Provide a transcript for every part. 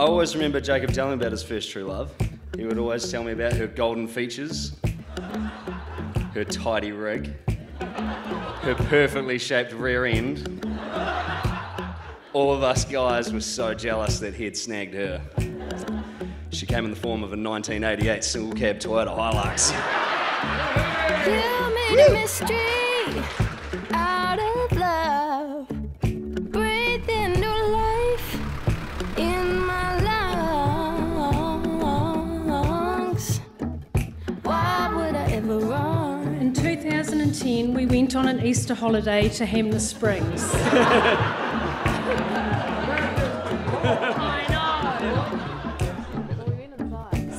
I always remember Jacob telling me about his first true love. He would always tell me about her golden features, her tidy rig, her perfectly shaped rear end. All of us guys were so jealous that he had snagged her. She came in the form of a 1988 single cab Toyota Hilux. You made a mystery 2010, we went on an Easter holiday to Hanmer Springs.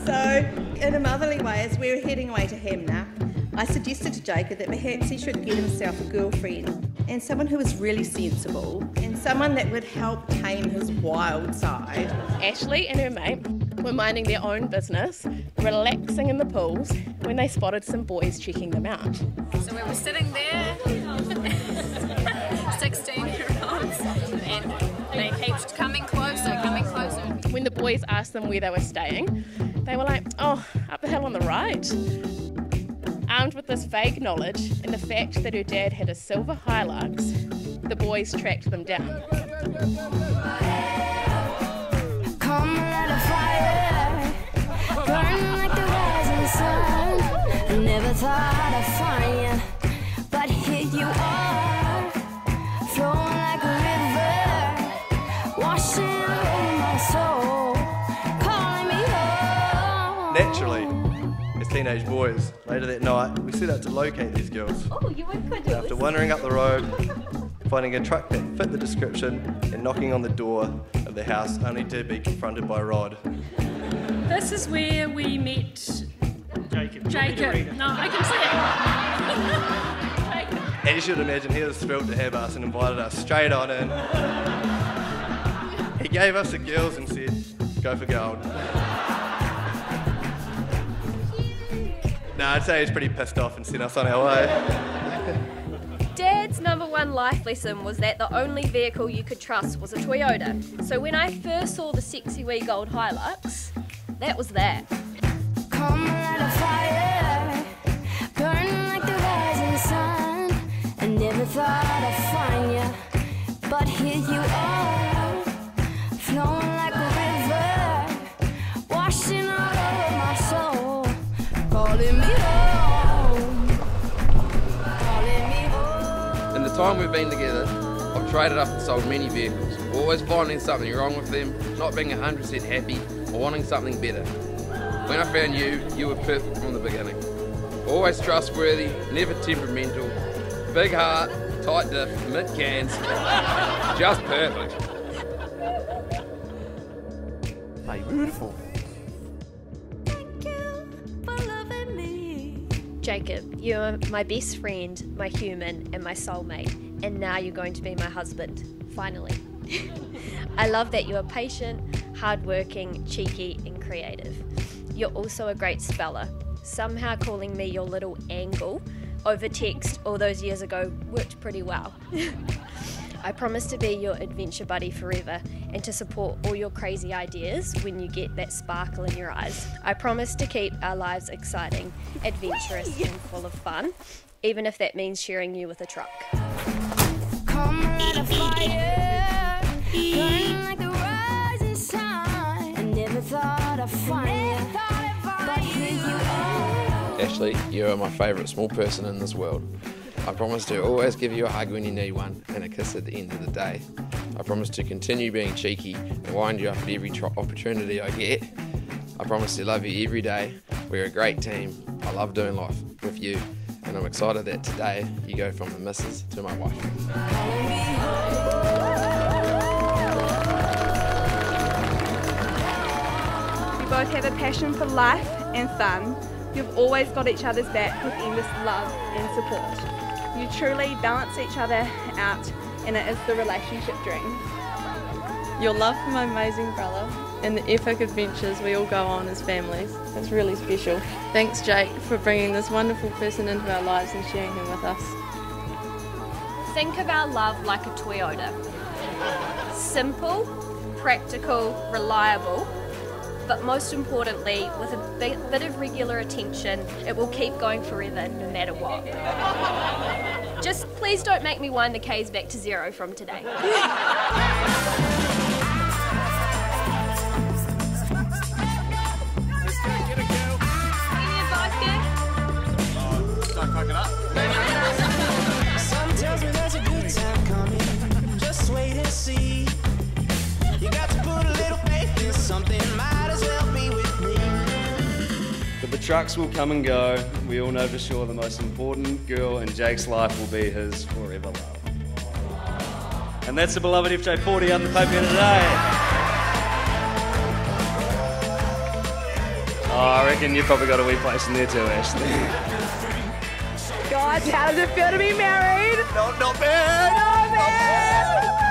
So, in a motherly way, as we were heading away to Hanmer, I suggested to Jacob that perhaps he should get himself a girlfriend and someone who was really sensible and someone that would help tame his wild side. Ashleigh and her mate were minding their own business, relaxing in the pools, when they spotted some boys checking them out. So we were sitting there, 16 year olds, and they kept coming closer, coming closer. When the boys asked them where they were staying, they were like, oh, up the hill on the right. Armed with this vague knowledge and the fact that her dad had a silver Hilux, the boys tracked them down. Never thought I'd find you, but here you are, flowing like a river, washing over my soul, calling me home. Naturally, as teenage boys, later that night, we set out to locate these girls. Oh, you were good at After wandering up the road, finding a truck that fit the description, and knocking on the door of the house, only to be confronted by Rod. This is where we met Jacob. Jacob. No, I can see it. Jacob. And you should imagine he was thrilled to have us and invited us straight on in. He gave us the girls and said, go for gold. No, I'd say he's pretty pissed off and sent us on our way. Dad's number one life lesson was that the only vehicle you could trust was a Toyota. So when I first saw the sexy wee gold Hilux, that was that. Come the time we've been together, I've traded up and sold many vehicles, always finding something wrong with them, not being 100% happy, or wanting something better. When I found you, you were perfect from the beginning. Always trustworthy, never temperamental, big heart, tight diff, mid cans, just perfect. Hey, beautiful. Jacob, you're my best friend, my human, and my soulmate, and now you're going to be my husband. Finally. I love that you are patient, hardworking, cheeky, and creative. You're also a great speller. Somehow calling me your little angle over text all those years ago worked pretty well. I promise to be your adventure buddy forever and to support all your crazy ideas when you get that sparkle in your eyes. I promise to keep our lives exciting, adventurous, and full of fun, even if that means sharing you with a truck. Come light a fire, burn like the rising sun. I never thought I'd find you, but here you are. Ashleigh, you are my favourite small person in this world. I promise to always give you a hug when you need one and a kiss at the end of the day. I promise to continue being cheeky and wind you up at every opportunity I get. I promise to love you every day. We're a great team. I love doing life with you, and I'm excited that today you go from the missus to my wife. We both have a passion for life and fun. You've always got each other's back with endless love and support. You truly balance each other out, and it is the relationship dream. Your love for my amazing brother and the epic adventures we all go on as families. It's really special. Thanks, Jake, for bringing this wonderful person into our lives and sharing him with us. Think of our love like a Toyota. Simple, practical, reliable, but most importantly, with a bit, of regular attention, it will keep going forever no matter what. Just please don't make me wind the K's back to zero from today. trucks will come and go. We all know for sure the most important girl in Jake's life will be his forever love. And that's the beloved FJ40 on the paper today. Oh, I reckon you've probably got a wee place in there too, Ashleigh. Guys, how does it feel to be married? Not, not bad. Not bad.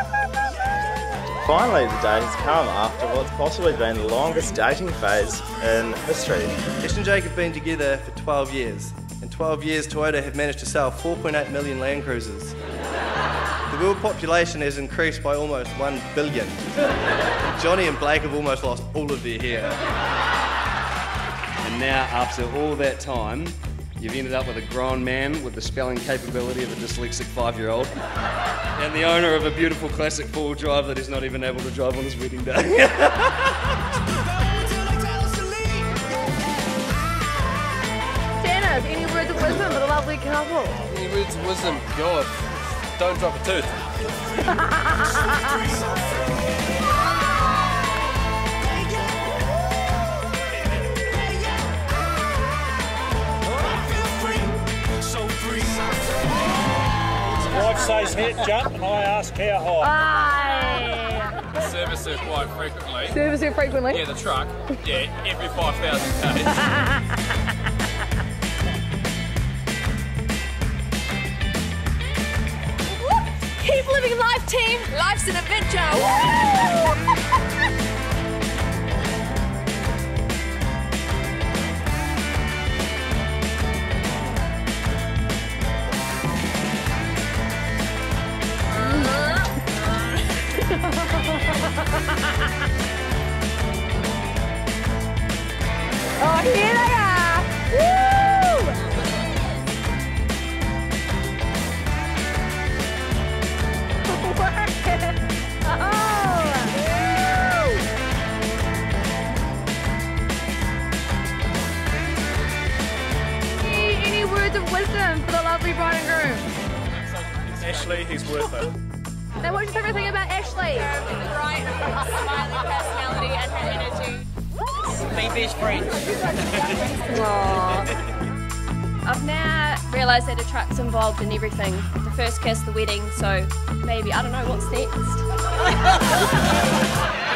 Finally, the day has come after what's possibly been the longest dating phase in history. Ash and Jake have been together for 12 years. In 12 years, Toyota have managed to sell 4.8 million Land Cruisers. The world population has increased by almost 1 billion. Johnny and Blake have almost lost all of their hair. And now, after all that time, you've ended up with a grown man with the spelling capability of a dyslexic five year old and the owner of a beautiful classic four wheel drive that he's not even able to drive on his wedding day. Dennis, any words of wisdom for the lovely couple? Any words of wisdom? God, don't drop a tooth. says hit, jump, and I ask how high. Aye. Service it quite frequently. Service it frequently? Yeah, the truck. Yeah, every 5,000 k's. Keep living life, team. Life's an adventure. of wisdom for the lovely bride and groom? Ashleigh, he's worth it. Now, what's your favourite thing about Ashleigh? Bright, smiling personality and her energy. Be best friends. I've now realised that a truck's involved in everything. The first kiss, the wedding, so maybe, I don't know what's next.